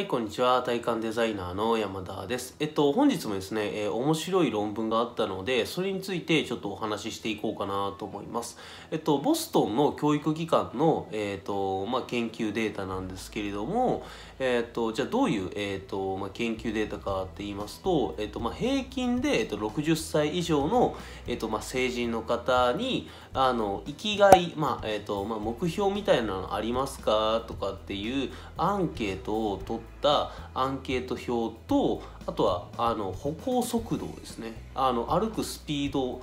はい、こんにちは。体感デザイナーの山田です。えっと、本日もですね、えー、面白い論文があったので、それについてちょっとお話ししていこうかなと思います。えっと、ボストンの教育機関の、えっと、まあ、研究データなんですけれども、えっと、じゃあどういう、えっと、まあ、研究データかって言いますと、えっと、まあ、平均で、えっと、60歳以上の、えっと、まあ、成人の方に、あの、生きがい、まあ、えっと、まあ、目標みたいなのありますかとかっていうアンケートを取ってったアンケート表とあとはあの歩行速度ですねあの歩くスピード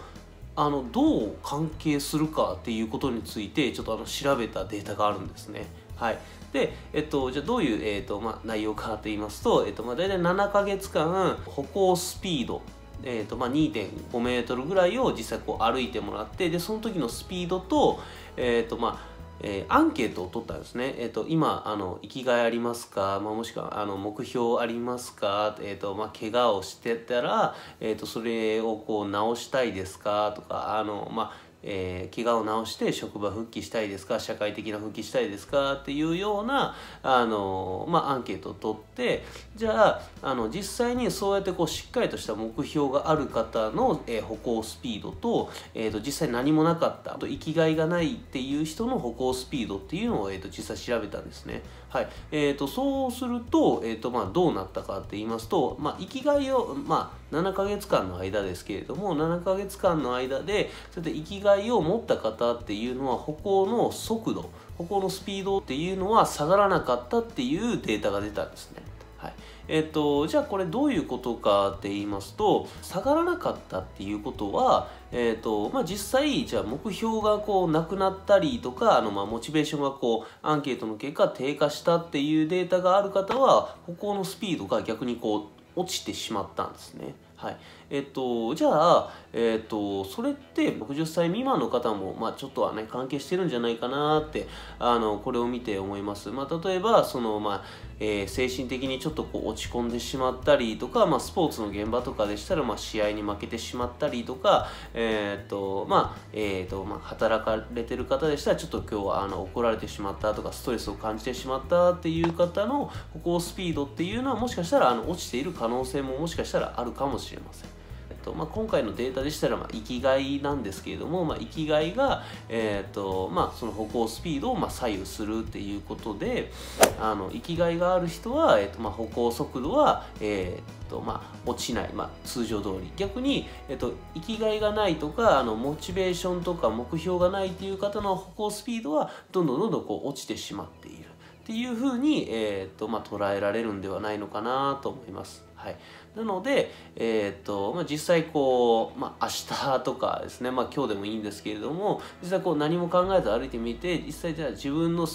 あのどう関係するかっていうことについてちょっとあの調べたデータがあるんですね。はい、で、えっと、じゃあどういう、えっとまあ、内容かと言いますと、えっとまあ、大体7ヶ月間歩行スピードえーとまあ、2.5メートルぐらいを実際こう歩いてもらってでその時のスピードと,、えーとまあえー、アンケートを取ったんですね。えっ、ー、と、今、あの、生きがいありますか、まあ、もしくは、あの、目標ありますか？えっ、ー、と、まあ、怪我をしてたら、えっ、と、それをこう、直したいですか？とか、あの、まあ、えー、怪我を治して職場復帰したいですか社会的な復帰したいですかっていうようなあの、まあ、アンケートを取ってじゃああの実際にそうやってこうしっかりとした目標がある方の、えー、歩行スピードと,、えーと、実際何もなかったと生きがいがないっていう人の歩行スピードっていうのを、えーと、実際調べたんですね。はいえーと、そうすると,、えーとまあ、どうなったかって言いますと、まあ、生きがいを、まあ、7ヶ月間の間ですけれども7ヶ月間の間でそうやって生きがいを持った方っていうのは歩行の速度歩行のスピードっていうのは下がらなかったっていうデータが出たんですね。はいえっ、とじゃあこれどういうことかって言いますと下がらなかったっていうことは、えっとまあ、実際じゃあ目標がこうなくなったりとかあのまあモチベーションがこうアンケートの結果低下したっていうデータがある方は歩行のスピードが逆にこう落ちてしまったんですね。はい。えっと、じゃあ、えっと、それって60歳未満の方も、まあ、ちょっとはね、関係してるんじゃないかなって、あの、これを見て思います。まあ、例えば、その、まあ、えー、精神的にちょっとこう落ち込んでしまったりとか、まあ、スポーツの現場とかでしたら、まあ、試合に負けてしまったりとか、え、っと、まあ、え、っと、まあ、働かれてる方でしたら、ちょっと今日はあの怒られてしまったとか、ストレスを感じてしまったっていう方の歩行スピードっていうのは、もしかしたら、あの、落ちている可能性ももしかしたらあるかもしれしれません。えっとまあ、今回のデータでしたら、まあ、生きがいなんですけれども、まあ、生きがいが、えーとまあ、その歩行スピードをまあ左右するっていうことであの生きがいがある人は、えーとまあ、歩行速度は、えーとまあ、落ちない、まあ、通常通り逆に、えーと、生きがいがないとかあのモチベーションとか目標がないっていう方の歩行スピードはどんどんどんどんこう落ちてしまっているっていうふうに、えーとまあ、捉えられるんではないのかなと思います。はい、なので、えーとまあ、実際こう、まあ、明日とかですね、まあ、今日でもいいんですけれども実際こう何も考えず歩いてみて実際じゃあ自分の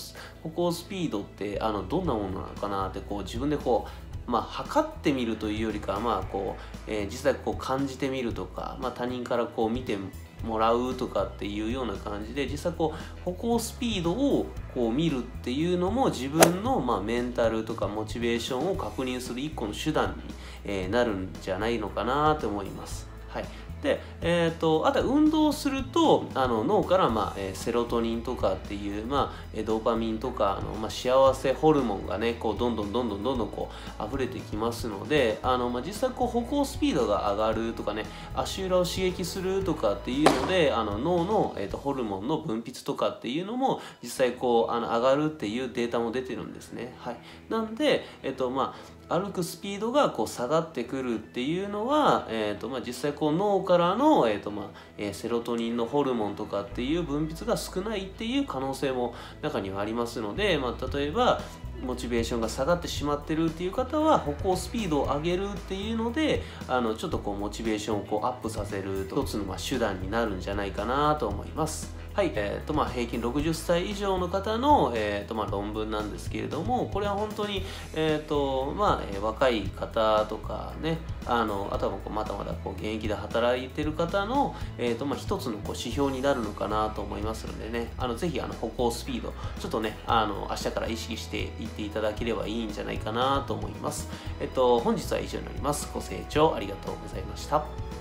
歩行スピードってあのどんなものなのかなってこう自分でこうまあ、測ってみるというよりかは、まあこうえー、実際こう感じてみるとか、まあ、他人からこう見てもらうとかっていうような感じで実際こう歩行スピードをこう見るっていうのも自分のまあメンタルとかモチベーションを確認する一個の手段に、なるんじゃないのかなと思います。はい、で、えーと、あとは運動するとあの脳から、まあえー、セロトニンとかっていう、まあ、ドーパミンとかあの、まあ、幸せホルモンがねこうどんどんどんどんどんどんこう溢れてきますのであの、まあ、実際こう歩行スピードが上がるとかね足裏を刺激するとかっていうのであの脳の、えーと、ホルモンの分泌とかっていうのも実際こうあの上がるっていうデータも出てるんですね。はい、なんで、えーとまあ歩くスピードがこう下がってくるっていうのは、えーとまあ、実際こう脳からの、えーとまあえー、セロトニンのホルモンとかっていう分泌が少ないっていう可能性も中にはありますので、まあ、例えばモチベーションが下がってしまってるっていう方は歩行スピードを上げるっていうのであのちょっとこうモチベーションをこうアップさせる一つのまあ手段になるんじゃないかなと思います。はい、えーとまあ、平均60歳以上の方の、えーとまあ、論文なんですけれどもこれは本当に、えーとまあえ、若い方とかねあのあとはまだまだこう現役で働いてる方の、えーとまあ、一つのこう指標になるのかなと思いますのでねあのぜひあの歩行スピードちょっとねあの明日から意識していっていただければいいんじゃないかなと思います。えっ、と本日は以上になります。ご清聴ありがとうございました。